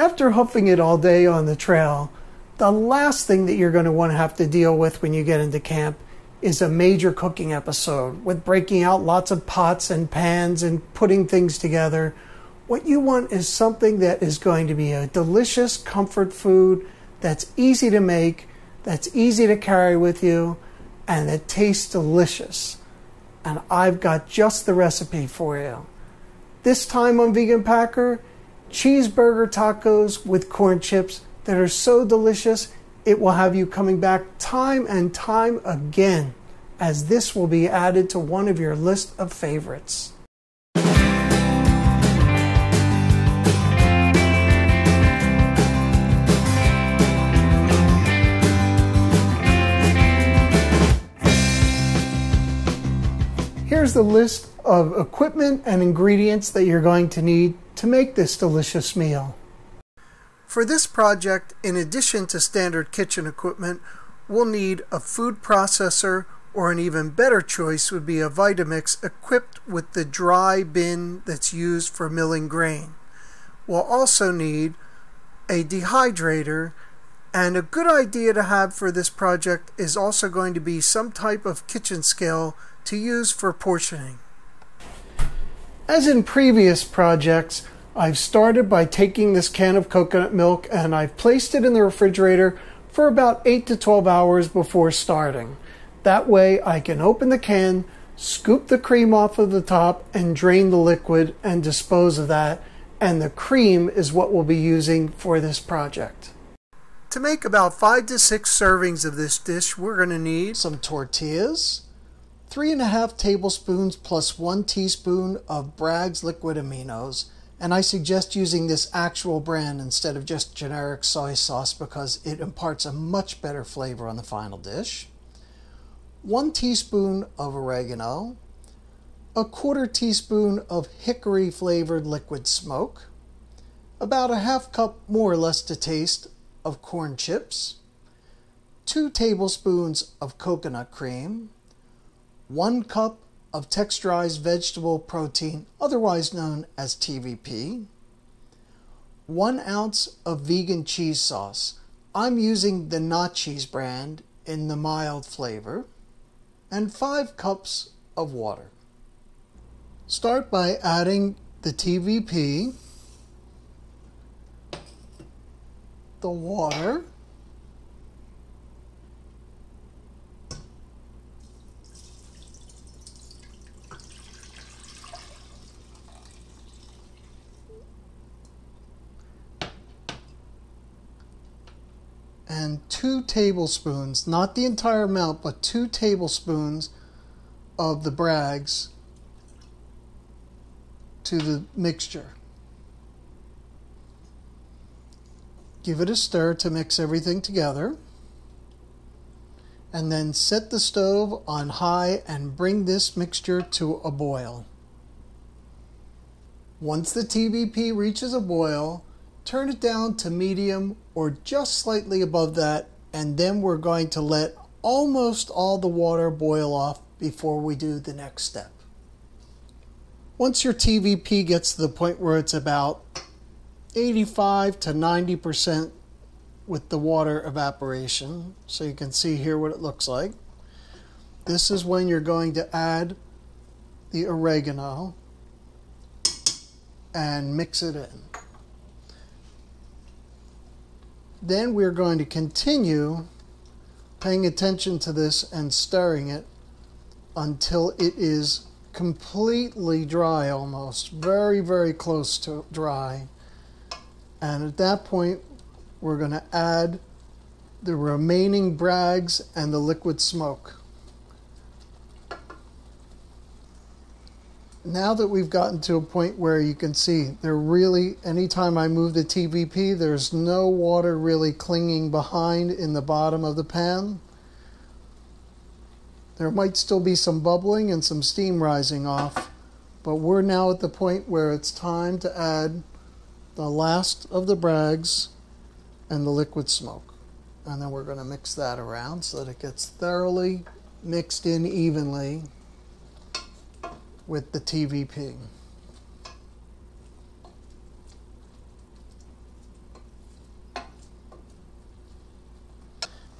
After hoofing it all day on the trail, the last thing that you're going to want to have to deal with when you get into camp is a major cooking episode with breaking out lots of pots and pans and putting things together. What you want is something that is going to be a delicious comfort food that's easy to make, that's easy to carry with you, and that tastes delicious. And I've got just the recipe for you. This time on Vegan Packer, cheeseburger tacos with corn chips that are so delicious it will have you coming back time and time again, as this will be added to one of your list of favorites. Here's the list of equipment and ingredients that you're going to need to make this delicious meal. For this project, in addition to standard kitchen equipment, we'll need a food processor or an even better choice would be a Vitamix equipped with the dry bin that's used for milling grain. We'll also need a dehydrator and a good idea to have for this project is also going to be some type of kitchen scale to use for portioning. As in previous projects, I've started by taking this can of coconut milk and I've placed it in the refrigerator for about 8 to 12 hours before starting. That way I can open the can, scoop the cream off of the top, and drain the liquid and dispose of that. And the cream is what we'll be using for this project. To make about 5 to 6 servings of this dish, we're going to need some tortillas, 3.5 tablespoons plus 1 teaspoon of Bragg's liquid aminos and I suggest using this actual brand instead of just generic soy sauce because it imparts a much better flavor on the final dish. One teaspoon of oregano, a quarter teaspoon of hickory flavored liquid smoke, about a half cup more or less to taste of corn chips, two tablespoons of coconut cream, one cup of texturized vegetable protein, otherwise known as TVP, one ounce of vegan cheese sauce. I'm using the Nacheez brand in the mild flavor, and five cups of water. Start by adding the TVP, the water, two tablespoons, not the entire amount, but two tablespoons of the Bragg's to the mixture. Give it a stir to mix everything together. And then set the stove on high and bring this mixture to a boil. Once the TVP reaches a boil, turn it down to medium or just slightly above that, and then we're going to let almost all the water boil off before we do the next step. Once your TVP gets to the point where it's about 85 to 90% with the water evaporation, so you can see here what it looks like. This is when you're going to add the oregano and mix it in. Then we're going to continue paying attention to this and stirring it until it is completely dry almost, very, very close to dry. And at that point, we're going to add the remaining Bragg's and the liquid smoke. Now that we've gotten to a point where you can see there really anytime I move the TVP there's no water really clinging behind in the bottom of the pan. There might still be some bubbling and some steam rising off but we're now at the point where it's time to add the last of the Bragg's and the liquid smoke. And then we're going to mix that around so that it gets thoroughly mixed in evenly with the TVP.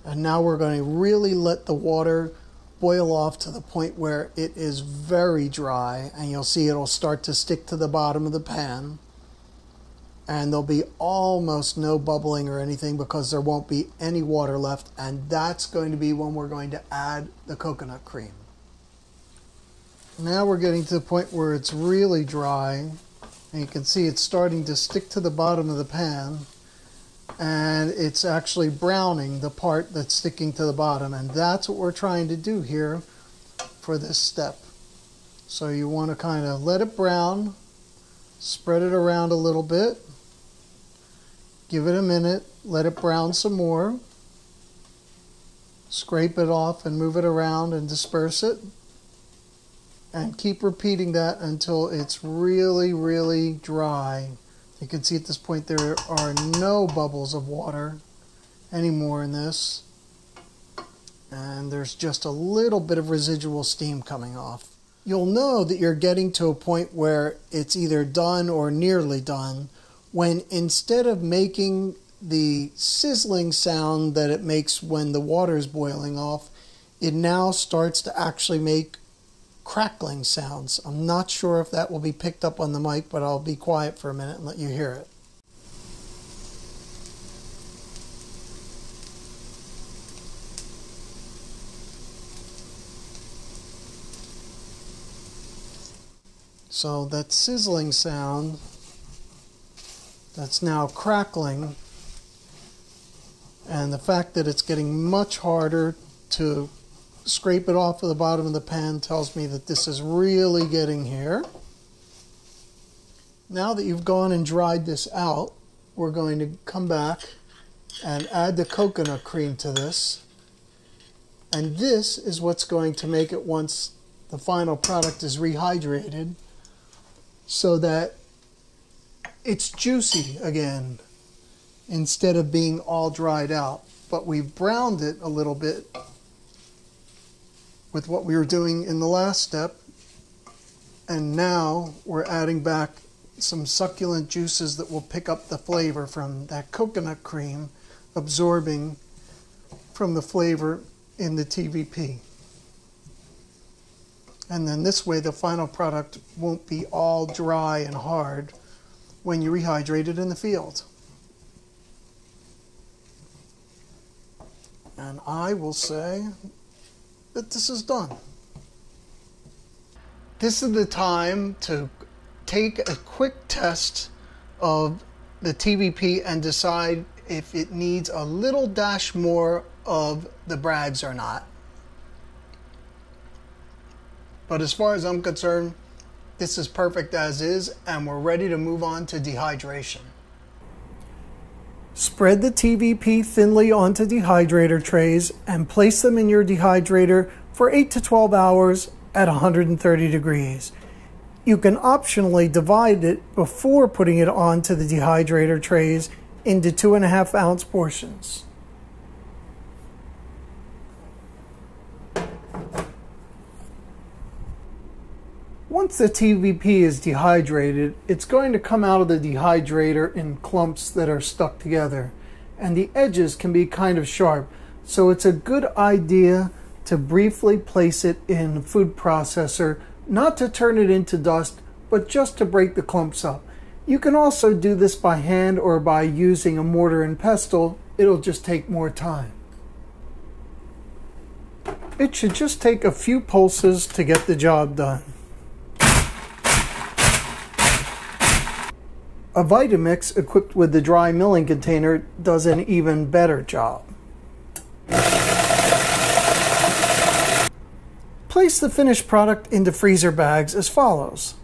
And now we're going to really let the water boil off to the point where it is very dry and you'll see it'll start to stick to the bottom of the pan and there'll be almost no bubbling or anything because there won't be any water left and that's going to be when we're going to add the coconut cream. Now we're getting to the point where it's really dry and you can see it's starting to stick to the bottom of the pan and it's actually browning the part that's sticking to the bottom and that's what we're trying to do here for this step. So you want to kind of let it brown, spread it around a little bit, give it a minute, let it brown some more, scrape it off and move it around and disperse it and keep repeating that until it's really really dry you can see at this point there are no bubbles of water anymore in this. And there's just a little bit of residual steam coming off. You'll know that you're getting to a point where it's either done or nearly done when instead of making the sizzling sound that it makes when the water is boiling off, it now starts to actually make crackling sounds. I'm not sure if that will be picked up on the mic, but I'll be quiet for a minute and let you hear it. So that sizzling sound that's now crackling and the fact that it's getting much harder to scrape it off of the bottom of the pan tells me that this is really getting here. Now that you've gone and dried this out, we're going to come back and add the coconut cream to this. And this is what's going to make it once the final product is rehydrated so that it's juicy again instead of being all dried out. But we've browned it a little bit with what we were doing in the last step. And now we're adding back some succulent juices that will pick up the flavor from that coconut cream, absorbing from the flavor in the TVP. And then this way the final product won't be all dry and hard when you rehydrate it in the field. And I will say that this is done. This is the time to take a quick test of the TVP and decide if it needs a little dash more of the Bragg's or not. But as far as I'm concerned, this is perfect as is, and we're ready to move on to dehydration. Spread the TVP thinly onto dehydrator trays and place them in your dehydrator for 8 to 12 hours at 130 degrees. You can optionally divide it before putting it onto the dehydrator trays into 2.5 ounce portions. Once the TVP is dehydrated, it's going to come out of the dehydrator in clumps that are stuck together, and the edges can be kind of sharp. So it's a good idea to briefly place it in a food processor, not to turn it into dust, but just to break the clumps up. You can also do this by hand or by using a mortar and pestle. It'll just take more time. It should just take a few pulses to get the job done. A Vitamix equipped with the dry milling container does an even better job. Place the finished product into freezer bags as follows.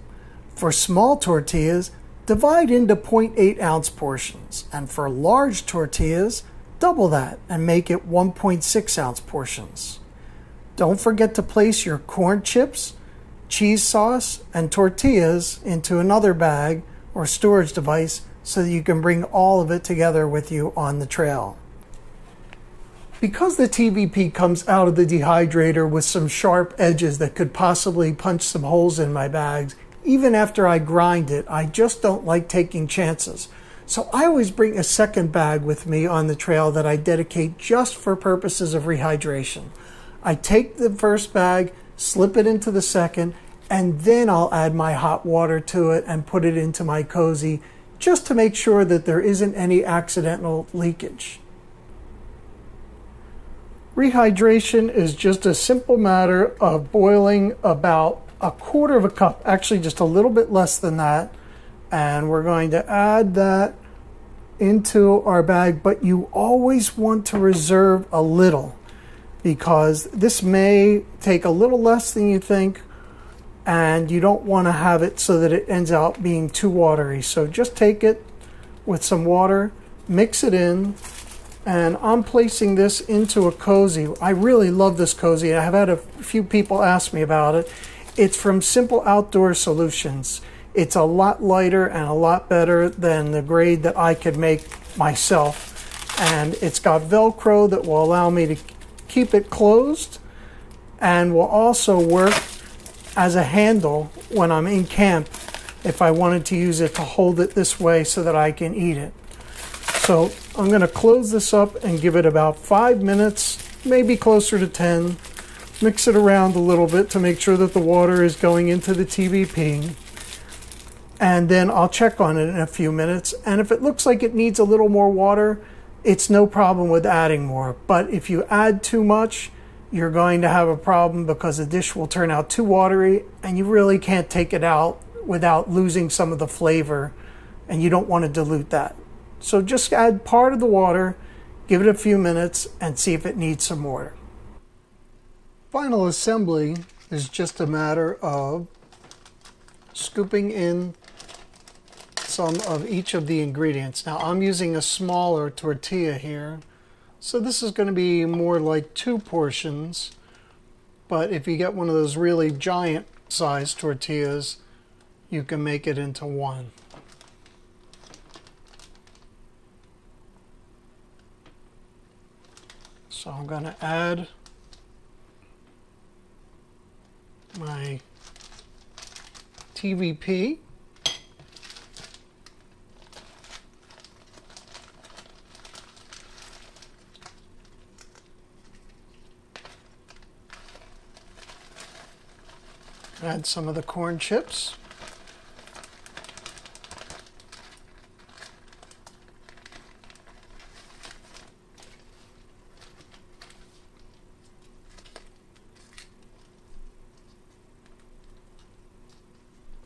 For small tortillas, divide into 0.8 ounce portions, and for large tortillas, double that and make it 1.6 ounce portions. Don't forget to place your corn chips, cheese sauce, and tortillas into another bag or storage device so that you can bring all of it together with you on the trail. Because the TVP comes out of the dehydrator with some sharp edges that could possibly punch some holes in my bags, even after I grind it, I just don't like taking chances. So I always bring a second bag with me on the trail that I dedicate just for purposes of rehydration. I take the first bag, slip it into the second, and then I'll add my hot water to it and put it into my cozy just to make sure that there isn't any accidental leakage. Rehydration is just a simple matter of boiling about a quarter of a cup, actually just a little bit less than that, and we're going to add that into our bag, but you always want to reserve a little because this may take a little less than you think and you don't want to have it so that it ends out being too watery. So just take it with some water, mix it in, and I'm placing this into a cozy. I really love this cozy. I have had a few people ask me about it. It's from Simple Outdoor Solutions. It's a lot lighter and a lot better than the grade that I could make myself. And it's got Velcro that will allow me to keep it closed and will also work as a handle when I'm in camp if I wanted to use it to hold it this way so that I can eat it. So I'm going to close this up and give it about five minutes, maybe closer to 10. Mix it around a little bit to make sure that the water is going into the TVP and then I'll check on it in a few minutes. And if it looks like it needs a little more water, it's no problem with adding more. But if you add too much, you're going to have a problem because the dish will turn out too watery and you really can't take it out without losing some of the flavor and you don't want to dilute that. So just add part of the water, give it a few minutes and see if it needs some water. Final assembly is just a matter of scooping in some of each of the ingredients. Now I'm using a smaller tortilla here, so this is going to be more like two portions, but if you get one of those really giant size tortillas, you can make it into one. So I'm going to add my TVP. Add some of the corn chips.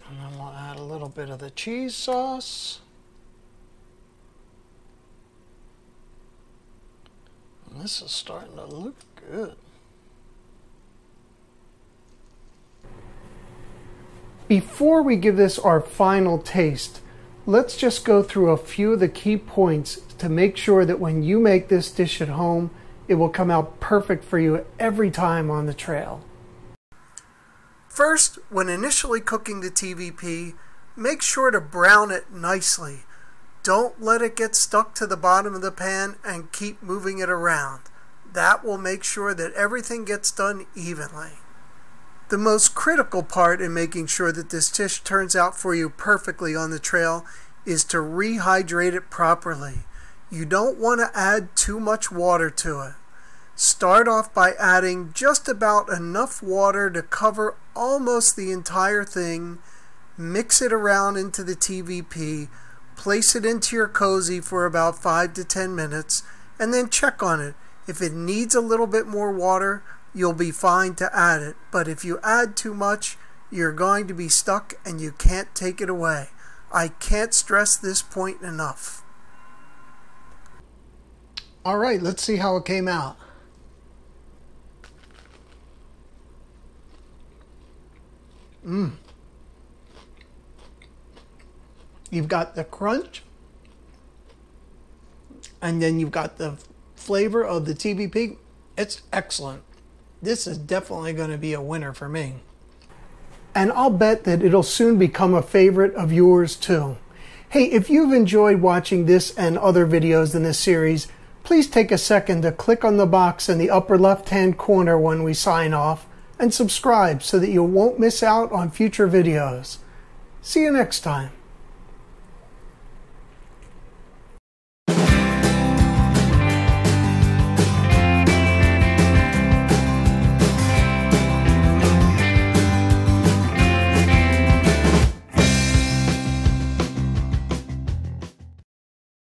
And then we'll add a little bit of the cheese sauce. And this is starting to look good. Before we give this our final taste, let's just go through a few of the key points to make sure that when you make this dish at home, it will come out perfect for you every time on the trail. First, when initially cooking the TVP, make sure to brown it nicely. Don't let it get stuck to the bottom of the pan and keep moving it around. That will make sure that everything gets done evenly. The most critical part in making sure that this dish turns out for you perfectly on the trail is to rehydrate it properly. You don't want to add too much water to it. Start off by adding just about enough water to cover almost the entire thing. Mix it around into the TVP. Place it into your cozy for about 5 to 10 minutes and then check on it. If it needs a little bit more water, you'll be fine to add it. But if you add too much, you're going to be stuck and you can't take it away. I can't stress this point enough. All right, let's see how it came out. Mmm. You've got the crunch, and then you've got the flavor of the TVP. It's excellent this is definitely going to be a winner for me. And I'll bet that it'll soon become a favorite of yours too. Hey, if you've enjoyed watching this and other videos in this series, please take a second to click on the box in the upper left hand corner when we sign off and subscribe so that you won't miss out on future videos. See you next time.